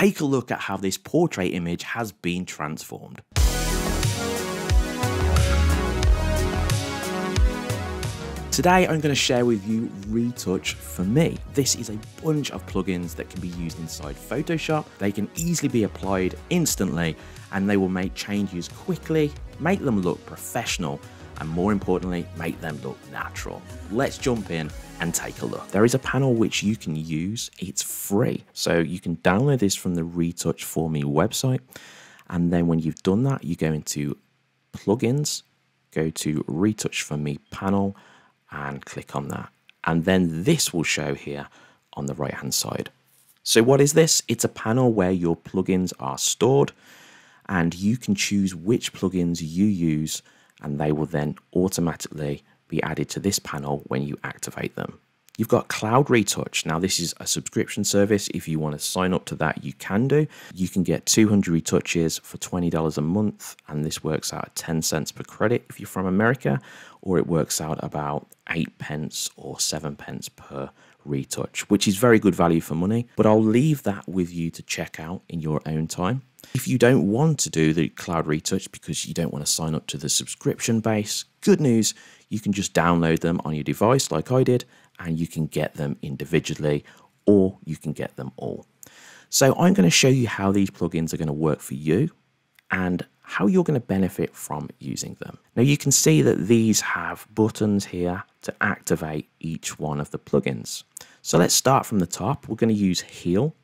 take a look at how this portrait image has been transformed. Today I'm going to share with you Retouch4Me. This is a bunch of plugins that can be used inside Photoshop. They can easily be applied instantly and they will make changes quickly, make them look professional and more importantly, make them look natural. Let's jump in and take a look. There is a panel which you can use, it's free. So you can download this from the Retouch4Me website. And then when you've done that, you go into plugins, go to Retouch4Me panel, and click on that. And then this will show here on the right hand side. So what is this? It's a panel where your plugins are stored and you can choose which plugins you use and they will then automatically be added to this panel when you activate them. You've got Cloud Retouch. Now, this is a subscription service. If you want to sign up to that, you can do. You can get 200 retouches for $20 a month, and this works out at 10 cents per credit if you're from America, or it works out about 8 pence or 7 pence per retouch, which is very good value for money. But I'll leave that with you to check out in your own time. If you don't want to do the cloud retouch because you don't want to sign up to the subscription base, good news, you can just download them on your device like I did and you can get them individually or you can get them all. So I'm going to show you how these plugins are going to work for you and how you're going to benefit from using them. Now you can see that these have buttons here to activate each one of the plugins. So let's start from the top. We're going to use Heal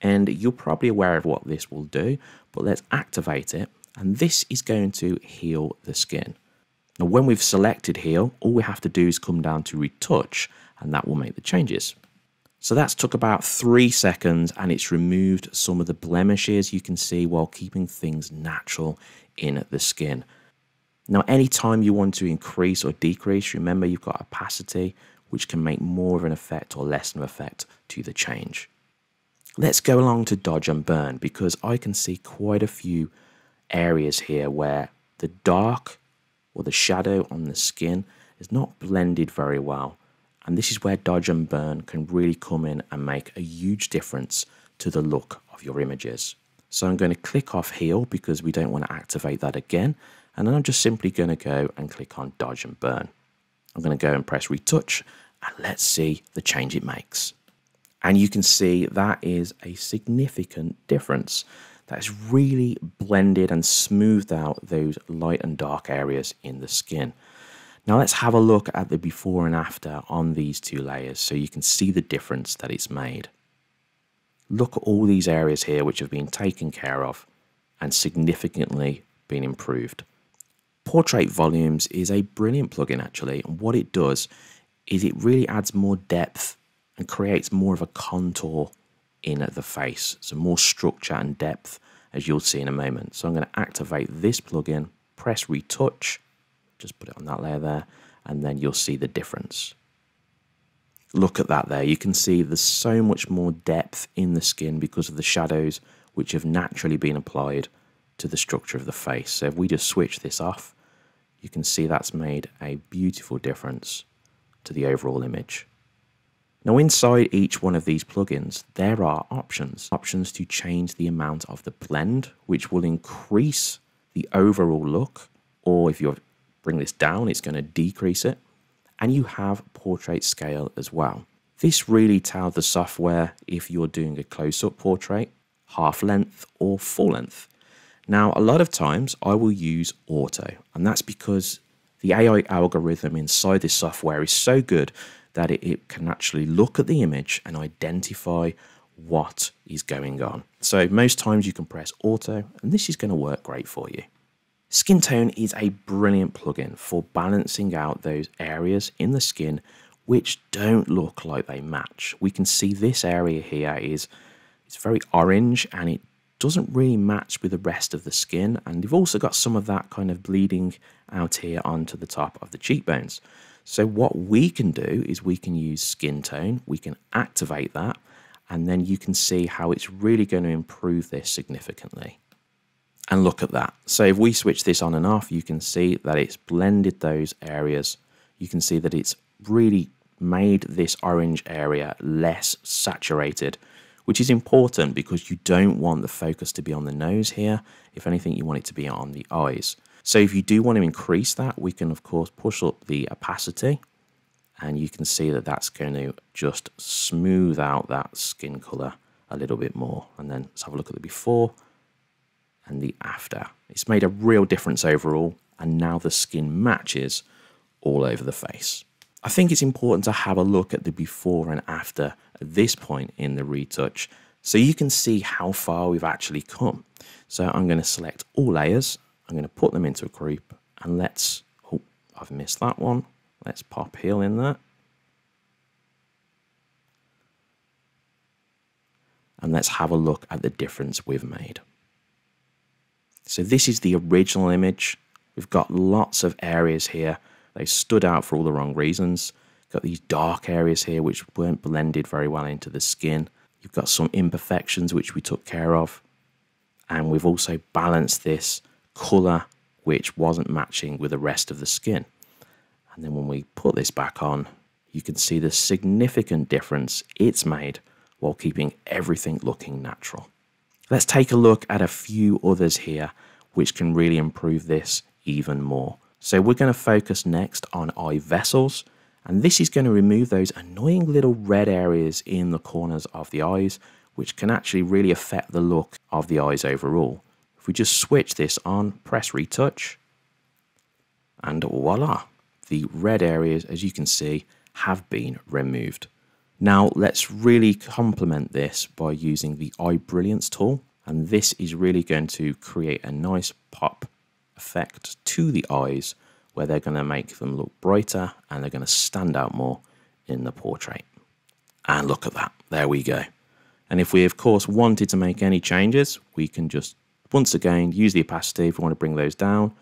and you're probably aware of what this will do, but let's activate it. And this is going to heal the skin. Now, when we've selected heal, all we have to do is come down to retouch and that will make the changes. So that's took about three seconds and it's removed some of the blemishes you can see while keeping things natural in the skin. Now, anytime you want to increase or decrease, remember you've got opacity, which can make more of an effect or less of an effect to the change. Let's go along to dodge and burn because I can see quite a few areas here where the dark or the shadow on the skin is not blended very well. And this is where dodge and burn can really come in and make a huge difference to the look of your images. So I'm going to click off heal because we don't want to activate that again. And then I'm just simply going to go and click on dodge and burn. I'm going to go and press retouch and let's see the change it makes. And you can see that is a significant difference. That's really blended and smoothed out those light and dark areas in the skin. Now let's have a look at the before and after on these two layers so you can see the difference that it's made. Look at all these areas here which have been taken care of and significantly been improved. Portrait Volumes is a brilliant plugin actually and what it does is it really adds more depth and creates more of a contour in the face, so more structure and depth as you'll see in a moment. So I'm going to activate this plugin, press retouch, just put it on that layer there, and then you'll see the difference. Look at that there. You can see there's so much more depth in the skin because of the shadows which have naturally been applied to the structure of the face. So if we just switch this off, you can see that's made a beautiful difference to the overall image. Now inside each one of these plugins, there are options. Options to change the amount of the blend, which will increase the overall look, or if you bring this down, it's going to decrease it. And you have portrait scale as well. This really tells the software if you're doing a close-up portrait, half length or full length. Now, a lot of times I will use auto, and that's because the AI algorithm inside this software is so good that it, it can actually look at the image and identify what is going on. So most times you can press auto and this is going to work great for you. Skin Tone is a brilliant plugin for balancing out those areas in the skin which don't look like they match. We can see this area here is it's very orange and it doesn't really match with the rest of the skin and you've also got some of that kind of bleeding out here onto the top of the cheekbones. So what we can do is we can use skin tone, we can activate that, and then you can see how it's really going to improve this significantly. And look at that. So if we switch this on and off, you can see that it's blended those areas. You can see that it's really made this orange area less saturated, which is important because you don't want the focus to be on the nose here. If anything, you want it to be on the eyes. So if you do want to increase that, we can of course push up the opacity and you can see that that's going to just smooth out that skin color a little bit more. And then let's have a look at the before and the after. It's made a real difference overall and now the skin matches all over the face. I think it's important to have a look at the before and after at this point in the retouch so you can see how far we've actually come. So I'm going to select all layers, I'm going to put them into a group and let's, oh, I've missed that one. Let's pop heal in there. And let's have a look at the difference we've made. So this is the original image. We've got lots of areas here. They stood out for all the wrong reasons. Got these dark areas here which weren't blended very well into the skin. You've got some imperfections which we took care of. And we've also balanced this colour which wasn't matching with the rest of the skin. And then when we put this back on, you can see the significant difference it's made while keeping everything looking natural. Let's take a look at a few others here which can really improve this even more. So we're going to focus next on eye vessels and this is going to remove those annoying little red areas in the corners of the eyes which can actually really affect the look of the eyes overall. If we just switch this on, press retouch and voila, the red areas as you can see have been removed. Now let's really complement this by using the eye brilliance tool and this is really going to create a nice pop effect to the eyes where they're going to make them look brighter and they're going to stand out more in the portrait. And look at that, there we go. And if we of course wanted to make any changes, we can just once again use the opacity if we want to bring those down.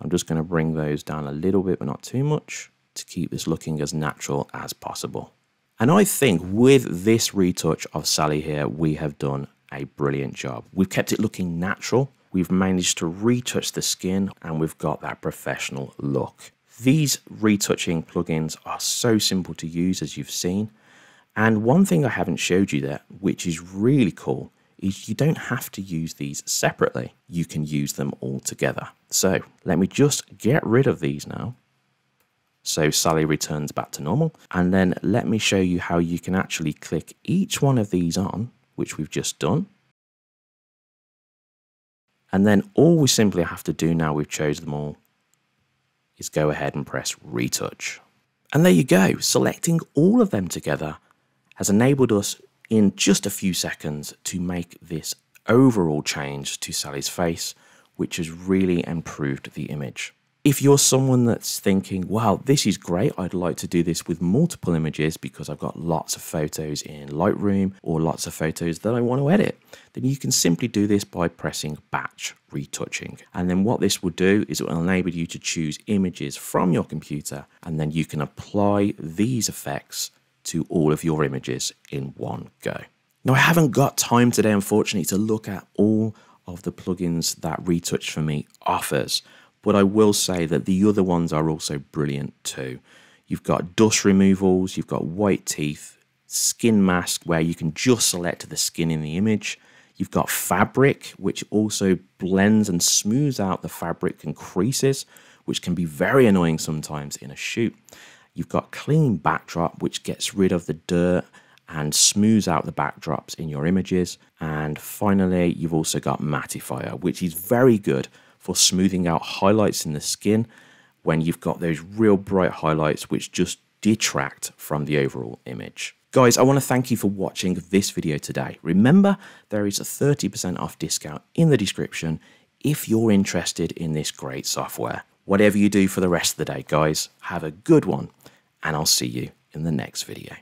I'm just going to bring those down a little bit but not too much to keep this looking as natural as possible. And I think with this retouch of Sally here, we have done a brilliant job. We've kept it looking natural. We've managed to retouch the skin and we've got that professional look. These retouching plugins are so simple to use as you've seen. And one thing I haven't showed you there, which is really cool, is you don't have to use these separately. You can use them all together. So let me just get rid of these now. So Sally returns back to normal. And then let me show you how you can actually click each one of these on, which we've just done. And then all we simply have to do now we've chosen them all is go ahead and press retouch. And there you go, selecting all of them together has enabled us in just a few seconds to make this overall change to Sally's face, which has really improved the image. If you're someone that's thinking, wow, this is great, I'd like to do this with multiple images because I've got lots of photos in Lightroom or lots of photos that I want to edit, then you can simply do this by pressing batch retouching. And then what this will do is it will enable you to choose images from your computer and then you can apply these effects to all of your images in one go. Now, I haven't got time today, unfortunately, to look at all of the plugins that Retouch4Me offers. But I will say that the other ones are also brilliant too. You've got dust removals, you've got white teeth, skin mask where you can just select the skin in the image. You've got fabric, which also blends and smooths out the fabric and creases, which can be very annoying sometimes in a shoot. You've got clean backdrop, which gets rid of the dirt and smooths out the backdrops in your images. And finally, you've also got mattifier, which is very good for smoothing out highlights in the skin when you've got those real bright highlights which just detract from the overall image. Guys, I want to thank you for watching this video today. Remember, there is a 30% off discount in the description if you're interested in this great software. Whatever you do for the rest of the day, guys, have a good one, and I'll see you in the next video.